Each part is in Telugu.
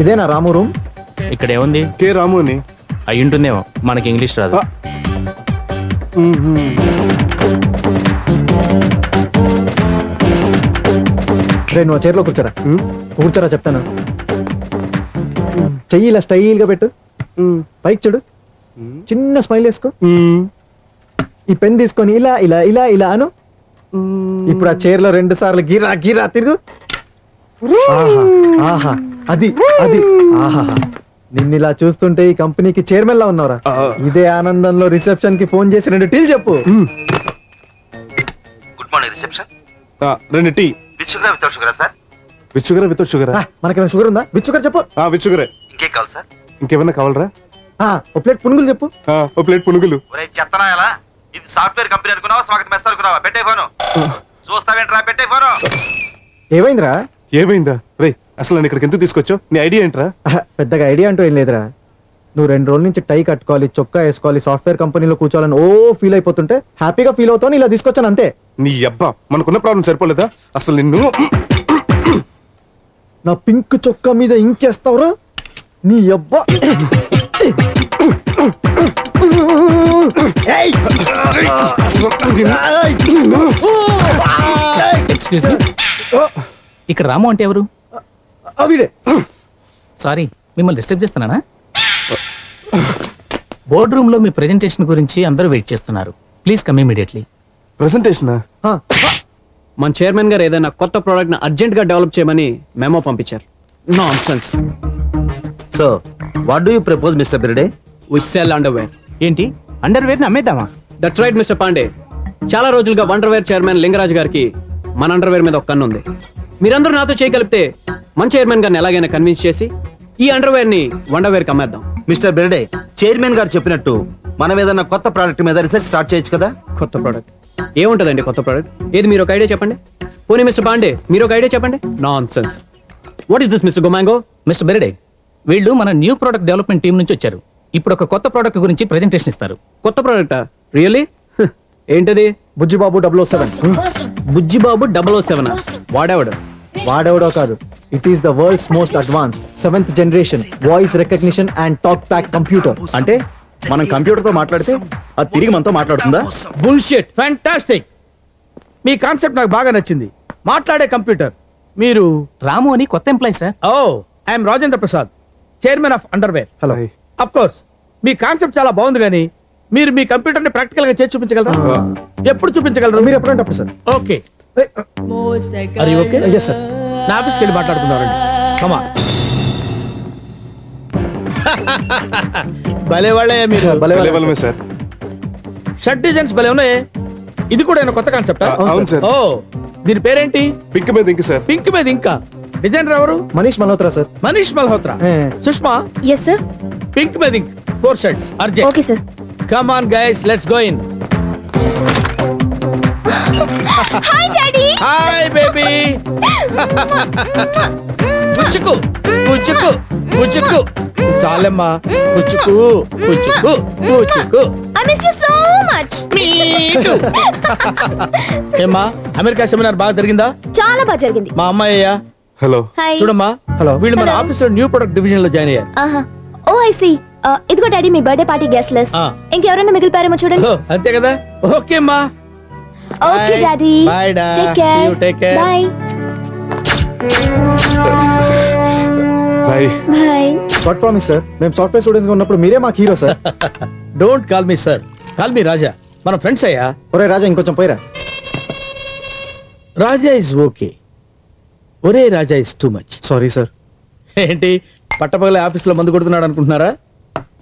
ఇదేనా రాము రూమ్ ఇక్కడ ఏముంది కే రాము అని అయి ఉంటుందేమో మనకి ఇంగ్లీష్ రాదు. రే నువ్వు చైర్లో కూర్చోరా. కూర్చోరా చెప్తాను. చెయ్యి ఇలా స్టైల్గా పెట్టు. పైకి చూడు. చిన్న స్మైల్ వేసుకో. ఈ పెన్ తీసుకొని ఇలా ఇలా ఇలా ఇలా అను. ఇప్పుడు ఆ చైర్లో రెండు సార్లు గిరా గిరా తిరుగు. ఆహా ఆహా. అది అది. ఆహా నిన్ను ఇలా చూస్తుంటే ఈ కంపెనీకి చైర్మన్ లా ఉన్నావురా. ఆ. ఇదే ఆనందంలో రిసెప్షన్కి ఫోన్ చేసి రెండు టీలు చెప్పు. Good morning reception. ఆ, రెండు టీ. విత్ షుగర్ వితౌట్ షుగరా సార్? విత్ షుగరా వితౌట్ షుగరా? ఆ, మనకేమైనా షుగర్ ఉందా? విత్ షుగర్ చెప్పు. ఆ, విత్ షుగరే. ఇంకేం కావాలి సార్? ఇంకేమన్నా కావాలరా? ఆ, ఓ ప్లేట్ పునుగులు చెప్పు. ఆ, ఓ ప్లేట్ పునుగులు. చెత్తనా ఎలా ఇది సాఫ్ట్వేర్ కంపెనీ అనుకున్నావా? స్వాగతం మెస్ అనుకున్నావా? పెట్టే ఫోను. చూస్తావేంట్రా? పెట్టే ఫోను. ఏమైందిరా? ఏమైందా? రే అసలు నన్ను ఇక్కడికి ఎందుకు తీసుకొచ్చావు? నీ ఐడియా ఏంట్రా? పెద్దగా ఐడియా అంటూ ఏం లేదురా. నువ్వు రెండు రోజుల నుంచి టై కట్టుకోవాలి చొక్కా వేసుకోవాలి సాఫ్ట్వేర్ కంపెనీలో కూర్చోవాలని ఓ ఫీల్ అయిపోతుంటే హ్యాపీగా ఫీల్ అవుతావు ఇలా తీసుకొచ్చాను అంతే. నీ అబ్బా మనకున్న ప్రాబ్లం సరిపోలేదా? అసలు నిన్ను నా పింక్ చొక్కా మీద ఇంకేస్తావురా? నీ అబ్బా. ఏయ్! ఎక్స్క్యూజ్ మీ ఇక్కడ రాము అంటే ఎవరు? అవిడే సారీ మిమ్మల్ని డిస్టర్బ్ చేస్తున్నానా? బోర్డ్ రూమ్లో మీ ప్రెజెంటేషన్ గురించి అందరూ వెయిట్ చేస్తున్నారు. ప్లీజ్ కమ్ ఇమీడియట్లీ ప్రెసెంటేషన్ ఆ, మన చైర్మన్ గారు ఏదైనా కొత్త ప్రోడక్ట్ని అర్జెంట్గా డెవలప్ చేయమని మెమో పంపించారు. Nonsense so what do you propose mister Birde we sell underwear ఏంటి? అండర్ వేర్ అమ్మేద్దామా? దట్స్ రైట్ మిస్టర్ పాండే చాలా రోజులుగా వండర్వేర్ చైర్మన్ లింగరాజ్ గారికి మన అండర్వేర్ మీద ఒక కన్ను ఉంది మీరందరూ నాతో చేయగలిపితే మన చైర్మన్ గారిని ఎలాగైనా కన్విన్స్ చేసి ఈ అండర్వేర్ని వండర్వేర్కి అమ్మేద్దాం. మిస్టర్ బిర్డే చైర్మన్ గారు చెప్పినట్టు మనం ఏదైనా కొత్త ప్రోడక్ట్ మీద రీసెర్చ్ స్టార్ట్ చేయొచ్చు కదా? కొత్త ప్రోడక్ట్ ఏముంటదండి కొత్త ప్రోడక్ట్ ఏది మీరు ఒక ఐడియా చెప్పండి? పోనీ మిస్టర్ పాండే మీరు ఒక ఐడియా చెప్పండి? Nonsense what is this mister Gomango mister Berde వీళ్ళు మన న్యూ ప్రోడక్ట్ డెవలప్మెంట్ టీం నుంచి వచ్చారు. ఇప్పుడు ఒక కొత్త ప్రోడక్ట్ గురించి ప్రెజెంటేషన్ ఇస్తారు. కొత్త ప్రోడక్టా రియల్లీ ఏంటది? Bujjibabu double O seven Bujjibabu double O seven వాడేవాడు. వాడెవడో కాదు. It is the world's most advance seventh generation voice recognition and talk pack computer అంటే మనం కంప్యూటర్తో మాట్లాడితే అది తిరిగి మనతో మాట్లాడుతుందా? బుల్షెట్ ఫ్యాంటాస్టిక్ మీ కాన్సెప్ట్ నాకు బాగా నచ్చింది. మాట్లాడే కంప్యూటర్ మీరు రాము అని కొత్త employee sir oh I'm Rajendra Prasad chairman of underwear hello of course me concept చాలా బాగుంది కానీ మీరు మీ కంప్యూటర్ని ప్రాక్టికల్గా చేసి చూపించగలరా? ఎప్పుడు చూపించగలరు? మీరు ఎప్పుడంటే అప్పుడు sir. Okay. you okay? Yes, sir. నా ఆఫీస్కి వెళ్ళి మాట్లాడుకుందామండి. కమా భలే వాళ్ళే మీరు. భలే వాళ్ళే సార్. షర్ట్ డిజైన్స్ భలే ఉన్నాయి. ఇది కూడా ఏమైనా కొత్త కాన్సెప్ట్ అవును సార్. ఓ దీని పేరేంటి? పింక్ మీద ఇంక సార్. పింక్ మీద ఇంకా. డిజైనర్ ఎవరు? మనీష్ మల్హోత్రా సార్. మనీష్ మల్హోత్రా. ఏ. సుష్మా? ఎస్ సార్ పింక్ మీద ink. Four shirts urgent. Okay sir come on guys let's go in hi daddy hi baby పుచ్చుకు పుచ్చుకు పుచ్చుకు చాలమ్మా పుచ్చుకు పుచ్చుకు పుచ్చుకు I miss you so much me too ఏమ్మా అమెరికా సెమినార్ బాగా జరిగిందా? చాలా బాగా జరిగింది. మా అమ్మాయ్యా. హలో చూడమ్మా హలో వీళ్ళు మన Hello. ఆఫీస్లో న్యూ ప్రొడక్ట్ డివిజన్లో జాయిన్ అయ్యారు. ఆహా. ఓ ఐ సీ ఇదిగో డాడీ మీ బర్త్డే పార్టీ గెస్ట్ లిస్ట్. ఇంకెవరైనా మిగిలిపారేమో చూడండి. అంతే కదా? ఓకే అమ్మా. Okay. Daddy. Da. Take care. Take care. Bye bye bye god promise sir మేము సాఫ్ట్వేర్ స్టూడెంట్స్గా ఉన్నప్పుడు మీరే మాకు hero sir don't call me sir call me Raja మన ఫ్రెండ్స్ అయ్యా? ఒరే రాజా ఇంకొంచెం పోయిరా. రాజా ఇస్ ఓకే ఒరే Raja is too much sorry sir ఏంటి? పట్టపగల ఆఫీస్లో మందు కొడుతున్నాడు అనుకుంటున్నారా?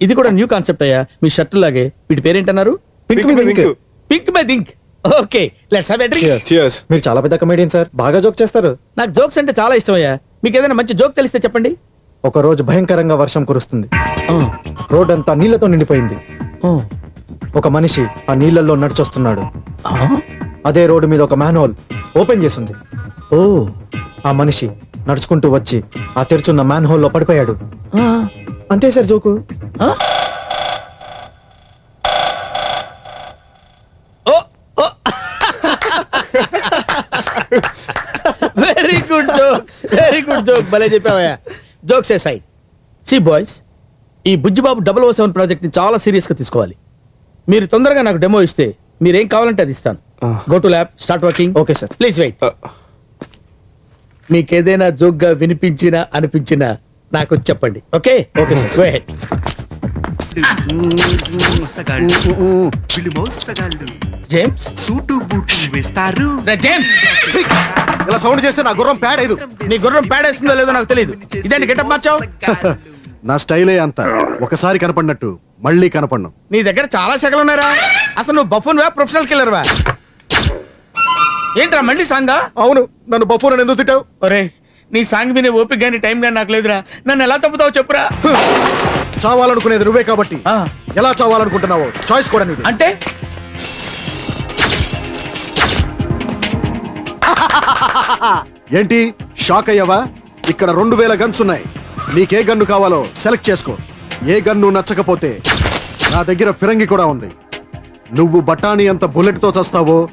ఇది కూడా న్యూ కాన్సెప్ట్ అయ్యా. మీ షర్ట్ లాగే. వీటి పేరేంటన్నారు? పింక్ మీద pink my think okay let's have a drink cheers మీరు చాలా పెద్ద కమేడియన్ సార్ బాగా జోక్ చేస్తారు. నాకు జోక్స్ అంటే చాలా ఇష్టం అయ్యా మీకు ఏదైనా మంచి జోక్ తెలిస్తే చెప్పండి. ఒక రోజు భయంకరంగా వర్షం కురుస్తుంది. రోడ్ అంతా నీళ్ళతో నిండిపోయింది. ఒక మనిషి ఆ నీళ్ళల్లో నడిచొస్తున్నాడు. అదే రోడ్డు మీద ఒక మ్యాన్ హోల్ ఓపెన్ చేసింది. ఓ. ఆ మనిషి నడుచుకుంటూ వచ్చి ఆ తెరుచున్న మ్యాన్ హోల్లో పడిపోయాడు. అంతే sir joke very good joke very good joke భలే చెప్పావయ్యా. జోక్స్ ఏ సైడ్ సి బాయ్స్ ఈ బుజ్జిబాబు డబల్ ఓ సెవెన్ ప్రాజెక్ట్ని చాలా సీరియస్గా తీసుకోవాలి. మీరు తొందరగా నాకు డెమో ఇస్తే మీరేం కావాలంటే అది ఇస్తాను. Go to lab start working okay sir please wait మీకు ఏదైనా జోక్గా వినిపించినా అనిపించినా నాకు చెప్పండి. Okay okay sir. Go ahead మోసగాళ్ళు వీళ్ళు మోసగాళ్ళు జేమ్స్ సూటు బూటు వేస్తారు. జేమ్స్ ఇలా సౌండ్ చేస్తే నా గుర్రం ప్యాడ్ అయ్యదు. నీ గుర్రం పేడేస్తుందో లేదో నాకు తెలియదు ఇదేంటి గెటప్ మార్చావు? నా స్టైలే అంత. ఒకసారి కనపడినట్టు మళ్ళీ కనపడను. నీ దగ్గర చాలా సెగలు ఉన్నారా అసలు నువ్వు బఫూన్ వా ప్రొఫెషనల్ కిల్లర్ వా? ఏంట్రా మళ్ళీ సాంగా? అవును నన్ను బఫూన్ ఎందుకు తిట్టావు? ఒరే నీ సాంగ్ వినే ఓపిక గానీ టైం గానీ నాకు లేదురా. నన్ను ఎలా తప్పుతావు చెప్పురా. చావాలనుకునేది నువ్వే కాబట్టి. ఎలా చావాలనుకుంటున్నావో చాయిస్ కూడా నీది. అంటే? ఏంటి? షాక్ అయ్యావా? ఇక్కడ రెండు వేల గన్స్ ఉన్నాయి. నీకే గన్ను కావాలో సెలెక్ట్ చేసుకో. ఏ గన్ను నచ్చకపోతే నా దగ్గర ఫిరంగి కూడా ఉంది. నువ్వు బఠానీ అంత బుల్లెట్తో చస్తావో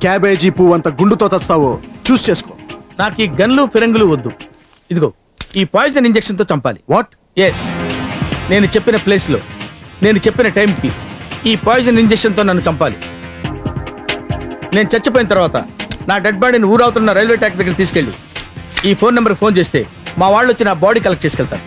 క్యాబేజీ పువ్వు అంత గుండుతో చస్తావో చూస్ చేసుకో. నాకు ఈ గన్లు ఫిరంగులు వద్దు. ఇదిగో ఈ పాయిజన్ ఇంజెక్షన్తో చంపాలి. వాట్ ఎస్ నేను చెప్పిన ప్లేస్లో నేను చెప్పిన టైంకి ఈ పాయిజన్ ఇంజెక్షన్తో నన్ను చంపాలి. నేను చచ్చిపోయిన తర్వాత నా డెడ్ బాడీని ఊరవుతున్న రైల్వే ట్రాక్ దగ్గర తీసుకెళ్ళి ఈ ఫోన్ నెంబర్కి ఫోన్ చేస్తే మా వాళ్ళు వచ్చి నా బాడీ కలెక్ట్ చేసుకెళ్తారు.